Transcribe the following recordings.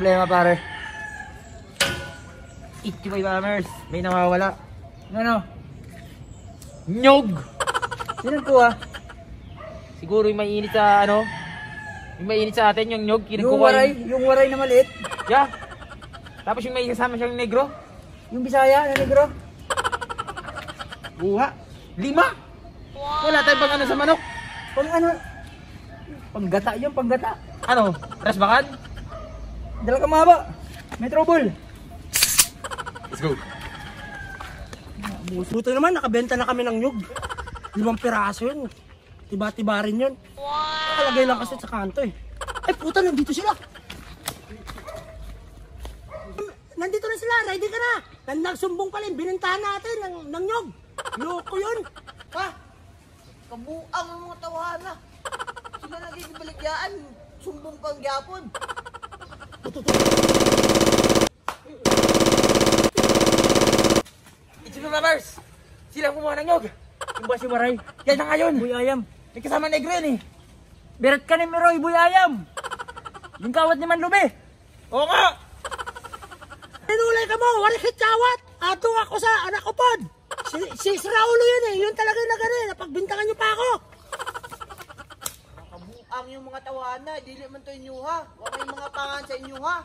problema pare. Ichibay bombers, may nawawala. Ano? Nyog! Sino kuha? Siguro yung mainit sa ano? Yung mainit sa atin, yung nyog. Yung waray, yung waray na maliit. Yeah. Tapos yung may kasama siyang negro. Yung bisaya na negro. Buha. Lima. Wala tayong pang ano sa manok. Pang ano, panggata yun, panggata. Ano? Rasbakan? Dala ka mahaba. May trouble. Let's go. Buto naman, nakabenta na kami ng nyug. Limang piraso yun. Tiba-tiba rin yun. Nakalagay lang kasi sa kanto eh. Ay puta, nandito sila. Nandito na sila, ready ka na. Nagsumbong pala, yung binentahan natin ng, ng nyog. Loko yun. Ha? Kabuang ang mga tawahan Sila naging balikyaan. Sumbong pang gyapon. Ichibay bombers. Sila kumuha ng nyog. Yung ba si waray? Yan na ngayon. Buy ayam. May kasama negro yun eh. Berat ka ni Meroy, buy ayam. Yung kawat ni Manlube. Oo nga. Tinulay ka mo, warikit chawat. Atong ako sa anak ko pod. Si, si, Raulo yun eh, yun talaga na gano'n. Napagbintangan niyo pa ako. Kabuang yung mga tawahan na. Dili man to inyo ha. Wala yung mga pangan sa inyo ha.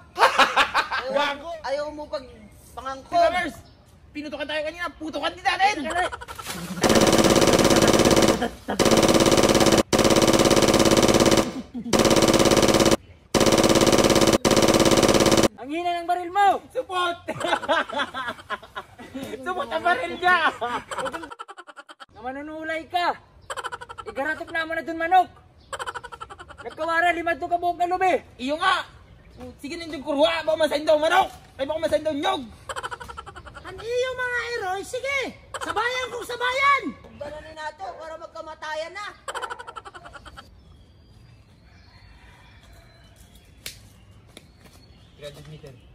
Ayaw, ayaw mo pag pangangkon. bombers. Pinutukan tayo kanina. Putukan din natin. Ang hina ng baril mo. Support! Support ang baril niya! Na manunulay ka. Igaratok na mo na dun manok. Nagkawara, limad to ka buhok na lubi. Iyo nga! Sige nindong kurwa, baka masayin daw manok! Ay baka masayin daw nyog! Ang iyo mga heroy, sige. Sabayan kong sabayan. Gano'n nato para magkamatayan na. Hey!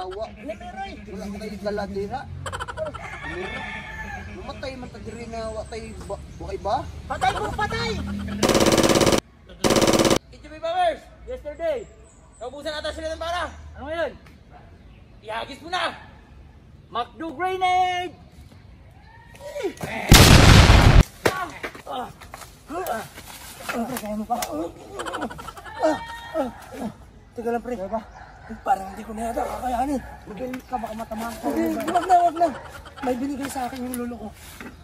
Yawa. Hindi, Meroy. Wala ko tayo galadira. Lumatay man tagiri nga wa tayo ba, wakay ba? Patay ko, patay. Ichibay Bombers! Yesterday. Naubusan ata sila ng para! Ano ngayon? Ihagis mo na! Macdo grenade! Teka lang, pre. Parang hindi ko na yata kakayanin. Magaling ka, baka matamaan ko. Wag na, wag na. May binigay sa akin yung lolo ko.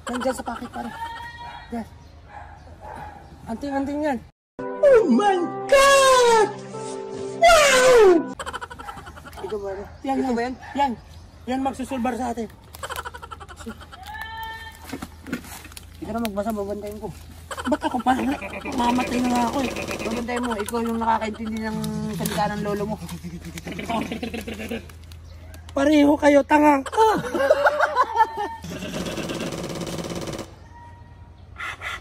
Nandyan sa packet, pare. Yan. Anting-anting yan. Oh my God! Wow! Ikaw ba? Yan, yan. Yan. Yan, yan magsusulbar sa atin. Hindi ka na magbasa, babantayin ko. Ba't ako pa? Mamatay na nga ako eh. Babantayin mo, ikaw yung nakakaintindi ng salita ng lolo mo. Pareho kayo, tanga. Ah!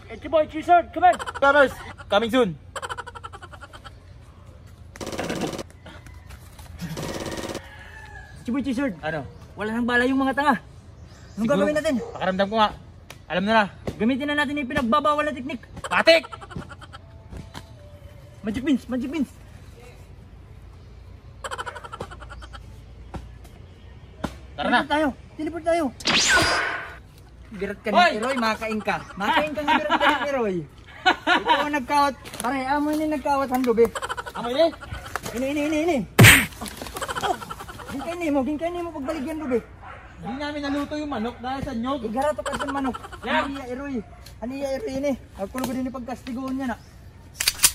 It's your boy, G-Sword. Come on. Bombers! Coming soon! It's your boy, G-Sword. Ano? Wala nang bala yung mga tanga. Anong Siguro- gagawin natin? Pakaramdam ko nga. Alam na na. Gamitin na natin yung pinagbabawal na teknik. Patik! Magic beans, magic beans. Tara na. Teleport tayo. Teleport tayo. Birat ka ni Eroy, makain ka. Makain ka ng birat ka ni Eroy. Ikaw ang nagkawat. Pare, amoy ni nagkawat ang lubi. Amoy eh. Ini, ini, ini, ini. Ginkay mo, ginkay mo pagbalik yan lubi. Hindi namin naluto yung manok dahil sa nyog. Igarato ka sa manok. Yan. Aniya Eroy. Aniya Eroy ini. Agkulo ko din ni pagkastigoon niya na.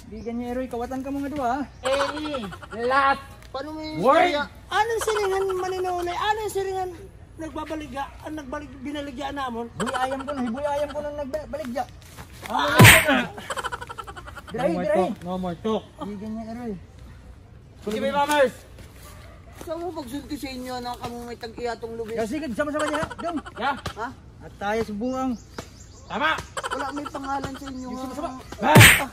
Bigan niya Eroy, kawatan ka mga dua ha. Eh, lahat. Paano mo yung Word! Anong silingan maninunay? Anong silingan nagbabaligya? Ang nagbalik, binaligya namon? Buy ayam ko na, buy ayam ko nang nagbaligya. Diray, No more diray. talk. No more talk. Bigan niya Eroy. Sige, may bombers. Saan mo pagsulti sa inyo na kamo may tag-iyatong lubi? Kasi sige, sama-sama niya. Dong. Yeah. Ha? At tayo sa buwang. Tama. Wala may pangalan sa inyo. ha? Ah!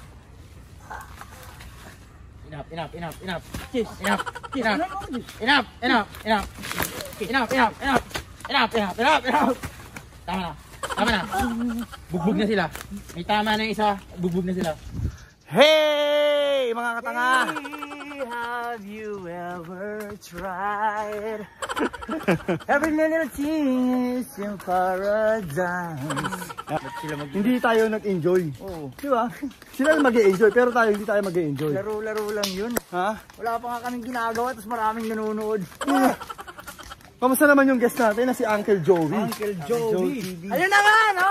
Enough, enough, enough, enough. Enough, Cheers? Enough, enough, enough. Enough, enough, enough. Enough, enough, enough, enough. Tama na. Tama na. Bugbog na sila. May tama na yung isa. Bugbog na sila. Hey, mga katanga! Have you ever tried? Every little thing is in paradise. Hindi tayo nag-enjoy. Oo. Di ba? Sila mag-enjoy pero tayo hindi tayo mag-enjoy. Laro-laro lang yun. Ha? Wala pa nga kaming ginagawa tapos maraming nanonood. Kamusta naman yung guest natin na si Uncle Joey? Uncle Joey. TV. Ayun na nga, no?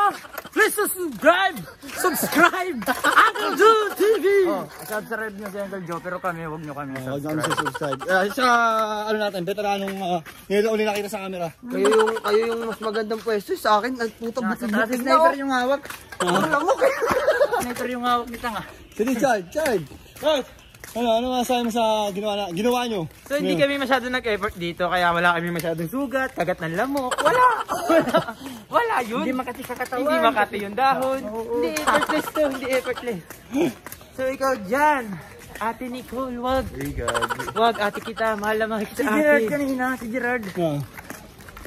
Please subscribe! Subscribe! Uncle Joe TV! Oh, subscribe nyo si Uncle Joe, pero kami, huwag nyo kami Huwag namin sa subscribe. Uh, saka, ano natin, veteranong uh, ngayon uli nakita sa camera. Kayo yung, kayo yung mas magandang pwesto sa akin. Ang puta Nasa taas butig-butig na sniper ako. yung hawak. Eh. Sniper yung hawak ni Tanga. Sige, Chad, Chad. Chad! Ano, ano masasabi mo sa ginawa, na, ginawa nyo? So hindi kami masyado nag-effort dito kaya wala kami masyadong sugat, kagat ng lamok. Wala. Wala. Wala yun. Hindi makati sa katawan. Hindi makati yung dahon. Hindi effortless to, hindi effortless. So ikaw dyan, Ate Nicole, wag. Wag, ate kita, mahal na mahal kita Si Gerard ate. kanina, si Gerard. Ah,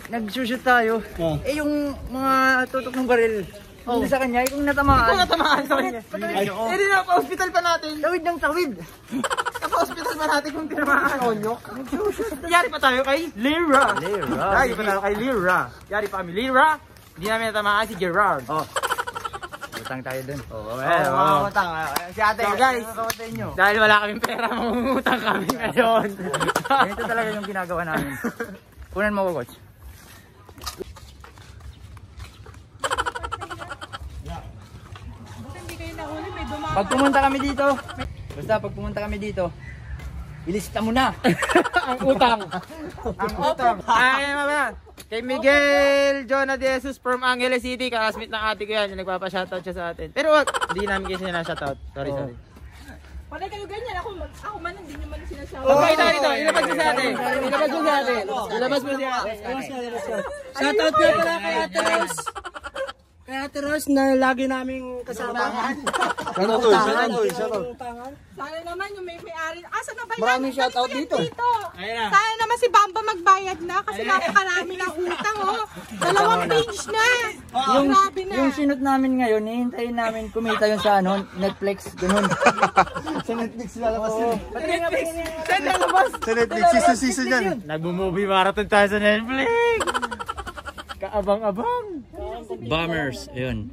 Nag-shoot tayo. ah. Eh yung mga tutok ng baril. Hindi sa kanya, yung natamaan. Kung natamaan sa kanya. Eh di na, pa-hospital pa natin. Tawid ng tawid. Pa-hospital pa natin kung tinamaan. Onyok. Yari pa tayo kay Lira. Lira. Yari pa tayo kay Lira. Yari pa kami Lira. Hindi namin natamaan si Gerard. Oh. Utang tayo dun. Oo, Eh, mga utang. Si ate, So, guys. Dahil wala kaming pera, mangungutang kami ngayon. Ganito talaga yung ginagawa namin. Kunan mo ko, coach. Pag pumunta kami dito, basta pag pumunta kami dito, ilista mo na. Ang utang. Ang utang. Ay, mama. Kay Miguel Jonah De Jesus from Angeles City, kakasmit ng ate ko yan, yung nagpapa-shoutout siya sa atin. Pero wag, hindi namin kasi na shoutout. Sorry, sorry. Wala kayo ganyan. Ako, ako man, hindi nyo man sinasabi. Pagkakita ka dito, ilabas mo sa atin. Ilabas mo sa atin. Ilabas mo sa atin. Shoutout nga pala kay Ate Rose. Kay Ate Rose na lagi naming kasama. Shoutout, shoutout, shoutout. Sana naman yung may may-ari. Asa na ba yan? Maraming shoutout Ano yan dito. Ayun na. Sana naman si Bamba magbayad na kasi napakarami ng utang oh. Dalawang page na. Yung, Grabe na. yung sinot namin ngayon, hihintayin namin kumita yun sa ano, Netflix, ganun. Sa Netflix lalabas yun. Saan lalabas? Sa Netflix, season-season yan. Nagbo-movie marathon tayo sa Netflix. Kaabang-abang. Bombers, ayun.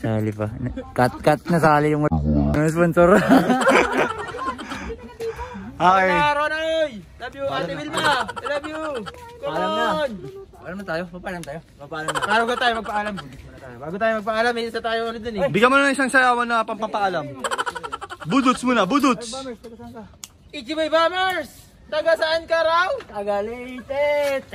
Sali pa. Cut, cut na sali yung sponsor. Okay. Ah, Ronald! Love you, Ate Vilma! I love you! Come Paalam na. on! Paalam na tayo, papaalam tayo. Papaalam na. Bago tayo magpaalam. Bago tayo magpaalam, may isa tayo ulit dun eh. Bigyan mo na ng isang sayawan na pampapaalam. Budots muna, budots. Ichibay Bombers! Taga saan ka raw? Tagalite!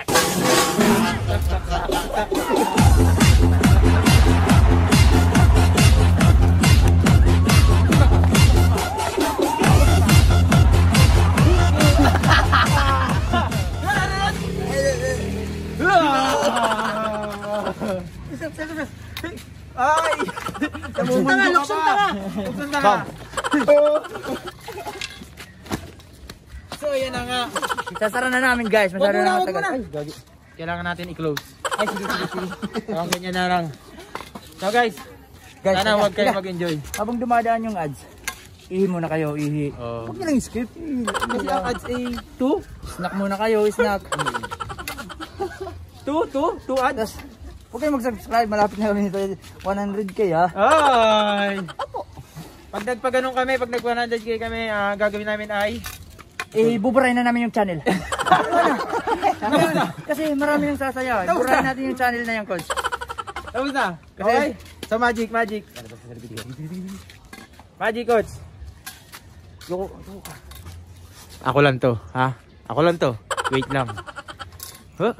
Ay! Namumundo ka pa! Luksong ka! So, yan na nga. Sasara na namin guys, masyado na matagal. Ay, gagi. Kailangan natin i-close. Ay, sige, sige, sige. Parang ganyan na lang. So guys, Guys, sana huwag kayo mag-enjoy. Habang dumadaan yung ads, ihi muna kayo, ihi. Oh. Huwag nyo lang skip. Kasi ang ads ay 2? Snack muna kayo, snack. two, two, two ads. Huwag kayong mag-subscribe, malapit na kami nito. 100k ha. Ay! Pag nagpaganon kami, pag nag 100k kami, ah, gagawin namin ay... Eh, buburay na namin yung channel. Kasi marami yung sasayaw. Buburay natin yung channel na yan, coach. Tapos na? Kasi, sa Magic, Magic. Magic, coach. Ako lang to, ha? Ako lang to. Wait lang. Huh?